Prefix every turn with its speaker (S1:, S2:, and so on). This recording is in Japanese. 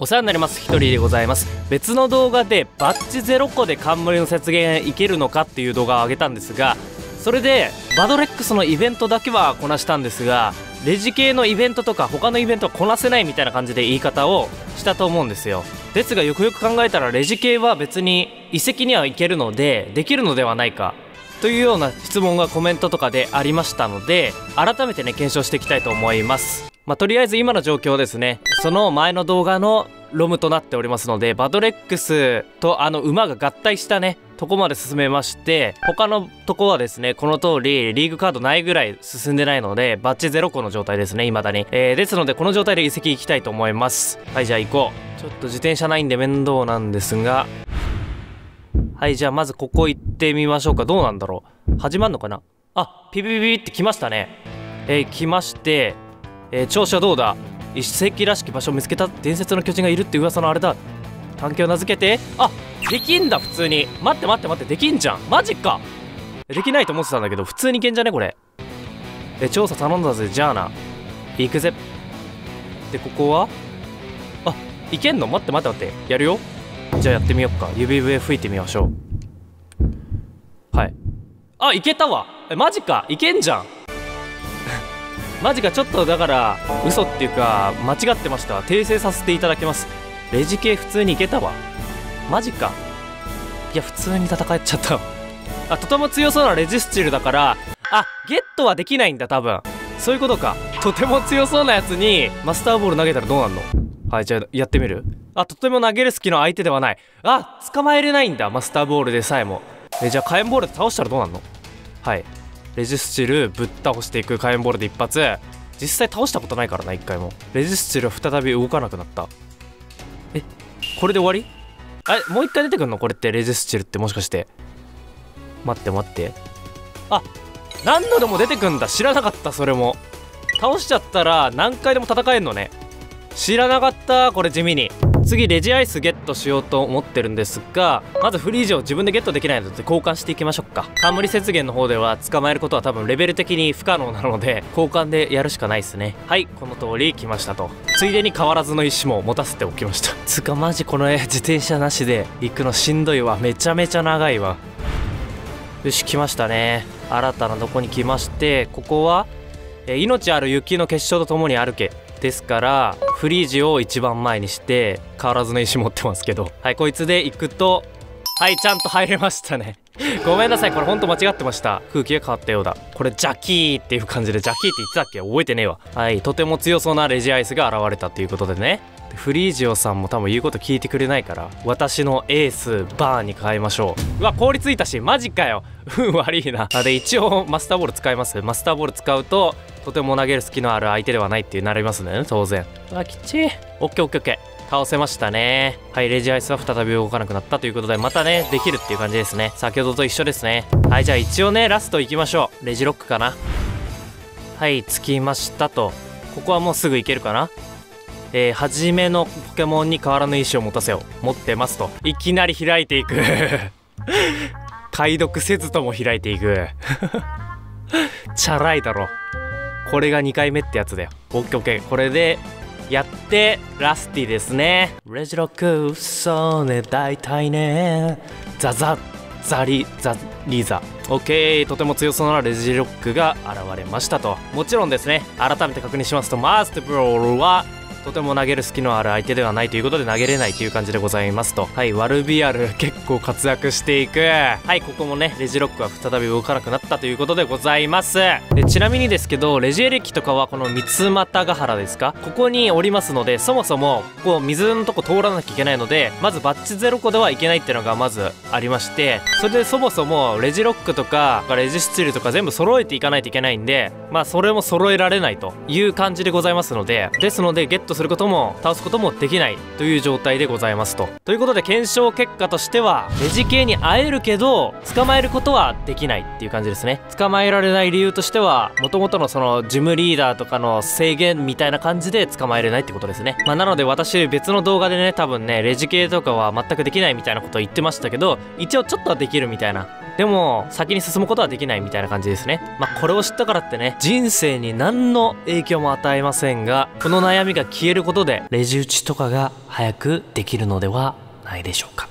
S1: お世話になります。一人でございます。別の動画でバッチ0個で冠の雪原いけるのかっていう動画を上げたんですがそれでバドレックスのイベントだけはこなしたんですがレジ系のイベントとか他のイベントはこなせないみたいな感じで言い方をしたと思うんですよ。ですがよくよく考えたらレジ系は別に遺跡にはいけるのでできるのではないかというような質問がコメントとかでありましたので改めてね検証していきたいと思います。まあ、とりあえず今の状況ですね。その前の動画のロムとなっておりますのでバドレックスとあの馬が合体したねとこまで進めまして他のとこはですねこの通りリーグカードないぐらい進んでないのでバッチ0個の状態ですね未だに、えー、ですのでこの状態で遺跡行きたいと思います。はいじゃあ行こう。ちょっと自転車ないんで面倒なんですが。はいじゃあまずここ行ってみましょうか。どうなんだろう。始まんのかな。あピピピピって来ましたね。えー、来ましてえー、調子はどうだ？一石らしき場所を見つけた？伝説の巨人がいるって噂のあれだ？探検を名付けて？あできんだ普通に。待って待って待ってできんじゃん。マジか。できないと思ってたんだけど普通にいけんじゃねこれ。え調査頼んだぜじゃあな行くぜ。でここは？あいけんの？待って待って待って。やるよ。じゃあやってみよっか。指笛吹いてみましょう。はい。あいけたわ。えマジか。いけんじゃん。マジかちょっとだから嘘っていうか間違ってました。訂正させていただきます。レジ系普通にいけたわ。マジか。いや普通に戦えちゃった。あとても強そうなレジスチルだから。あゲットはできないんだ多分。そういうことか。とても強そうなやつにマスターボール投げたらどうなんの？はいじゃあやってみる？あとても投げる好きの相手ではない。あ捕まえれないんだマスターボールでさえも。えじゃあ火炎ボールで倒したらどうなんの？はい。レジスチルぶっ倒していく火炎ボールで一発。実際倒したことないからな一回も。レジスチル再び動かなくなった。えこれで終わり？あれもう一回出てくんの？これってレジスチルってもしかして。待って待って。あ何度でも出てくんだ。知らなかったそれも。倒しちゃったら何回でも戦えんのね。知らなかったこれ地味に。次レジアイスゲットしようと思ってるんですがまずフリージを自分でゲットできないので交換していきましょうか。冠雪原の方では捕まえることは多分レベル的に不可能なので交換でやるしかないですね。はいこの通り来ましたと。ついでに変わらずの石も持たせておきました。つかマジこの絵自転車なしで行くのしんどいわ。めちゃめちゃ長いわ。よし来ましたね。新たなとこに来ましてここはえ命ある雪の結晶とともに歩け。ですからフリージを一番前にして変わらずの石持ってますけど。はいこいつで行くとはいちゃんと入れましたね。ごめんなさいこれほんと間違ってました。空気が変わったようだ。これジャキーっていう感じでジャキーって言ってたっけ？覚えてねえわ。はいとても強そうなレジアイスが現れたということでね。フリージオさんも多分言うこと聞いてくれないから私のエースバーに変えましょう。うわ凍りついたしマジかよ。運 悪いな。あで一応マスターボール使います。マスターボール使うととても投げる隙のある相手ではないってなりますね当然。あきっちいオッケーオッケーオッケー。倒せましたね。はいレジアイスは再び動かなくなったということでまたねできるっていう感じですね。先ほどと一緒ですね。はいじゃあ一応ねラスト行きましょう。レジロックかな。はい着きましたと。ここはもうすぐ行けるかな。えー、初めのポケモンに変わらぬ意志を持たせよう。持ってますと。いきなり開いていく。解読せずとも開いていく。チャラいだろ。これが2回目ってやつだよ。オッケーオッケー。これでやってラスティですね。レジロックそうね大体ね。ザザザリザリザ。オッケーとても強そうなレジロックが現れましたと。もちろんですね。改めて確認しますとマーステブロールはとても投げる隙のある相手ではないということで投げれないという感じでございますと。はいワルビアル結構活躍していく。はいここもねレジロックは再び動かなくなったということでございます。でちなみにですけどレジエレキとかはこの三俣ヶ原ですか？ここにおりますのでそもそもこう水のとこ通らなきゃいけないのでまずバッチ0個ではいけないっていうのがまずありましてそれでそもそもレジロックとかレジスチルとか全部揃えていかないといけないんでまあそれも揃えられないという感じでございますのでですのでゲットすることも倒すこともできないという状態でございますと。ということで検証結果としてはレジ系に会えるけど捕まえることはできないっていう感じですね。捕まえられない理由としてはもともとのそのジムリーダーとかの制限みたいな感じで捕まえれないってことですね。まあなので私別の動画でね多分ねレジ系とかは全くできないみたいなことを言ってましたけど一応ちょっとはできるみたいなでも先に進むことはできないみたいな感じですね。まあこれを知ったからってね人生に何の影響も与えませんがこの悩みが消えることでレジ打ちとかが早くできるのではないでしょうか。